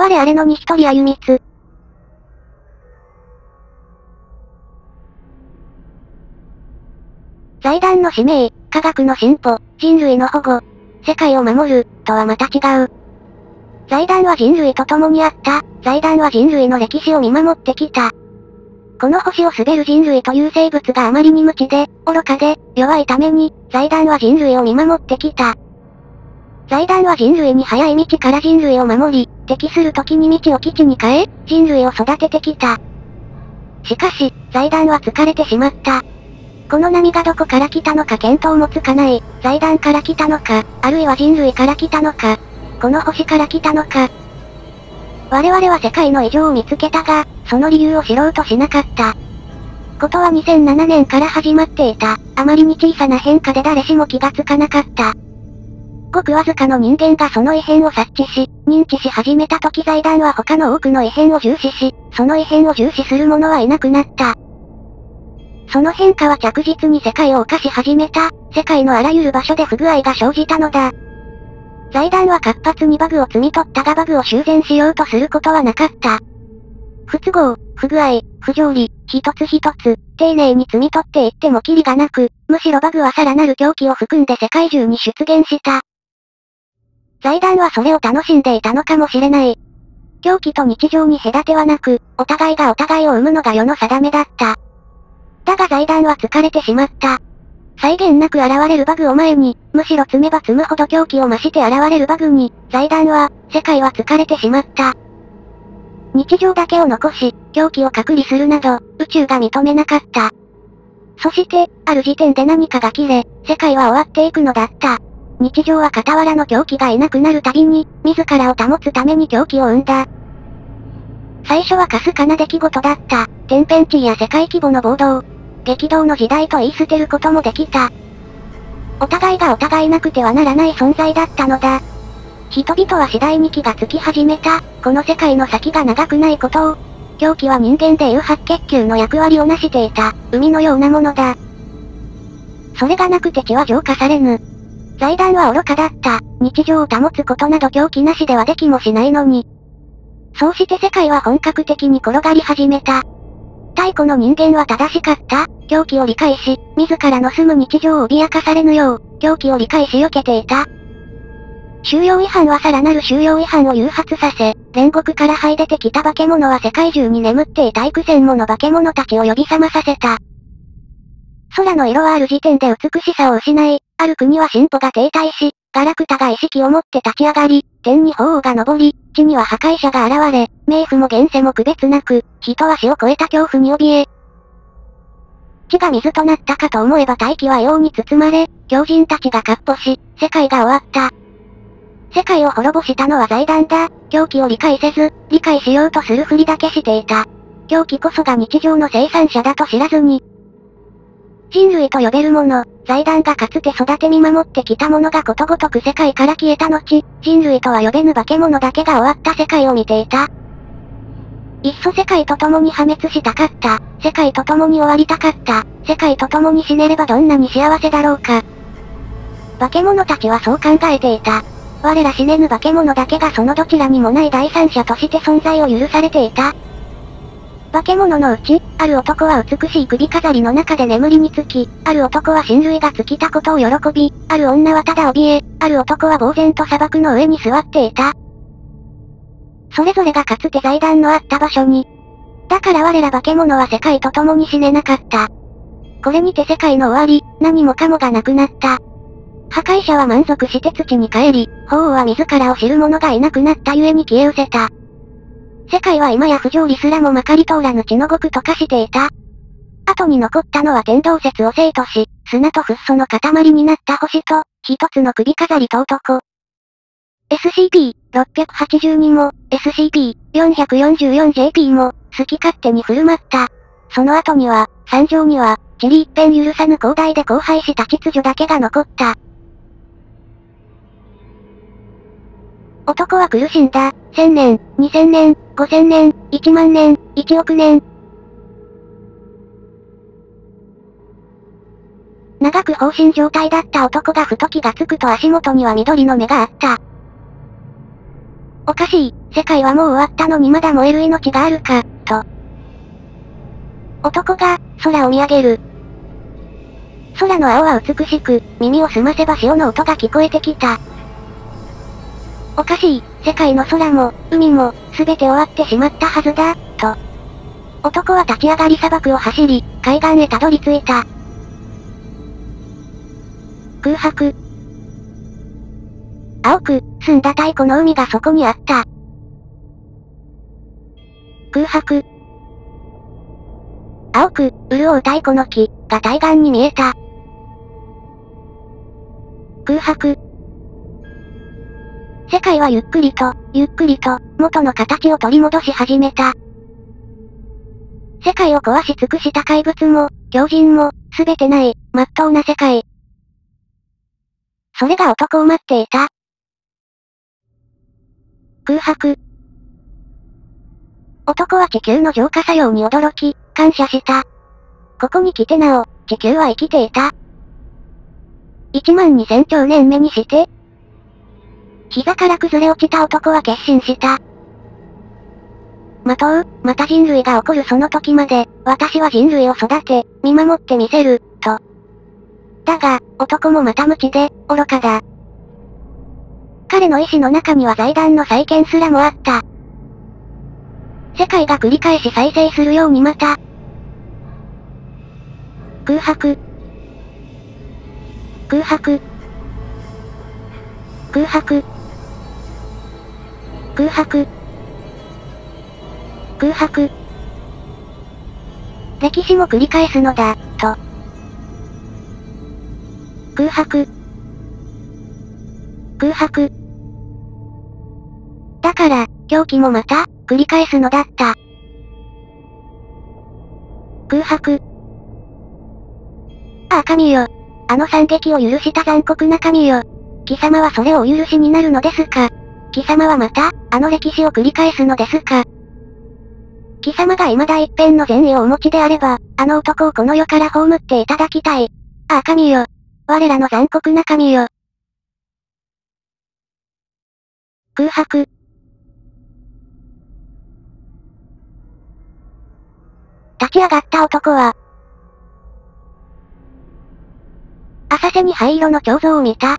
我あれの西取歩光。財団の使命、科学の進歩、人類の保護、世界を守る、とはまた違う。財団は人類と共にあった、財団は人類の歴史を見守ってきた。この星を滑る人類という生物があまりに無知で、愚かで、弱いために、財団は人類を見守ってきた。財団は人類に早い道から人類を守り、敵する時に道を基地に変え、人類を育ててきた。しかし、財団は疲れてしまった。この波がどこから来たのか見当もつかない、財団から来たのか、あるいは人類から来たのか、この星から来たのか。我々は世界の異常を見つけたが、その理由を知ろうとしなかった。ことは2007年から始まっていた、あまりに小さな変化で誰しも気がつかなかった。ごくわずかの人間がその異変を察知し、認知し始めた時財団は他の多くの異変を重視し、その異変を重視する者はいなくなった。その変化は着実に世界を犯し始めた、世界のあらゆる場所で不具合が生じたのだ。財団は活発にバグを摘み取ったがバグを修繕しようとすることはなかった。不都合、不具合、不条理、一つ一つ、丁寧に摘み取っていってもキリがなく、むしろバグはさらなる狂気を含んで世界中に出現した。財団はそれを楽しんでいたのかもしれない。狂気と日常に隔てはなく、お互いがお互いを生むのが世の定めだった。だが財団は疲れてしまった。際限なく現れるバグを前に、むしろ積めば積むほど狂気を増して現れるバグに、財団は、世界は疲れてしまった。日常だけを残し、狂気を隔離するなど、宇宙が認めなかった。そして、ある時点で何かが切れ、世界は終わっていくのだった。日常は傍らの狂気がいなくなるたびに、自らを保つために狂気を生んだ。最初はかすかな出来事だった。天変地異や世界規模の暴動。激動の時代と言い捨てることもできた。お互いがお互いなくてはならない存在だったのだ。人々は次第に気がつき始めた、この世界の先が長くないことを。狂気は人間でいう白血球の役割を成していた、海のようなものだ。それがなくて血は浄化されぬ。財団は愚かだった。日常を保つことなど狂気なしではできもしないのに、そうして世界は本格的に転がり始めた。太古の人間は正しかった、狂気を理解し、自らの住む日常を脅かされぬよう、狂気を理解し避けていた。収容違反はさらなる収容違反を誘発させ、煉獄から這い出てきた化け物は世界中に眠っていた幾千もの化け物たちを呼び覚まさせた。空の色はある時点で美しさを失い、ある国は進歩が停滞し、ガラクタが意識を持って立ち上がり、天に鳳凰が昇り、地には破壊者が現れ、冥府も現世も区別なく、人は死を超えた恐怖に怯え、地が水となったかと思えば大気は陽に包まれ、狂人たちが割歩し、世界が終わった。世界を滅ぼしたのは財団だ。狂気を理解せず、理解しようとするふりだけしていた。狂気こそが日常の生産者だと知らずに、人類と呼べるもの、財団がかつて育て見守ってきたものがことごとく世界から消えた後、人類とは呼べぬ化け物だけが終わった世界を見ていた。いっそ世界と共に破滅したかった。世界と共に終わりたかった。世界と共に死ねればどんなに幸せだろうか。化け物たちはそう考えていた。我ら死ねぬ化け物だけがそのどちらにもない第三者として存在を許されていた。化け物のうち、ある男は美しい首飾りの中で眠りにつき、ある男は親類が尽きたことを喜び、ある女はただ怯え、ある男は呆然と砂漠の上に座っていた。それぞれがかつて財団のあった場所に。だから我ら化け物は世界と共に死ねなかった。これにて世界の終わり、何もかもがなくなった。破壊者は満足して土に帰り、法王は自らを知る者がいなくなったゆえに消え失せた。世界は今や不条理すらもまかり通らぬ血の極と化していた。後に残ったのは天動説を生とし、砂とフッ素の塊になった星と、一つの首飾りと男。SCP-682 も、SCP-444JP も、好き勝手に振る舞った。その後には、山上には、地理一辺許さぬ広大で荒廃した秩序だけが残った。男は苦しんだ。千年、二千年、五千年、一万年、一億年。長く放心状態だった男がふと気がつくと足元には緑の目があった。おかしい、世界はもう終わったのにまだ燃える命があるか、と。男が、空を見上げる。空の青は美しく、耳を澄ませば潮の音が聞こえてきた。おかしい、世界の空も、海も、すべて終わってしまったはずだ、と。男は立ち上がり砂漠を走り、海岸へたどり着いた。空白。青く、澄んだ太古の海がそこにあった。空白。青く、潤う太古の木、が対岸に見えた。空白。世界はゆっくりと、ゆっくりと、元の形を取り戻し始めた。世界を壊し尽くした怪物も、狂人も、すべてない、真っ当な世界。それが男を待っていた。空白。男は地球の浄化作用に驚き、感謝した。ここに来てなお、地球は生きていた。1万2000兆年目にして、膝から崩れ落ちた男は決心した。待とう、また人類が起こるその時まで、私は人類を育て、見守ってみせる、と。だが、男もまた無知で、愚かだ。彼の意志の中には財団の再建すらもあった。世界が繰り返し再生するようにまた。空白。空白。空白。空白。空白。歴史も繰り返すのだ、と。空白。空白。だから、狂気もまた、繰り返すのだった。空白。ああ神よ。あの惨劇を許した残酷な神よ。貴様はそれをお許しになるのですか貴様はまた、あの歴史を繰り返すのですか？貴様が未だ一辺の善意をお持ちであれば、あの男をこの世から葬っていただきたい。ああ神よ。我らの残酷な神よ。空白。立ち上がった男は、浅瀬に灰色の彫像を見た。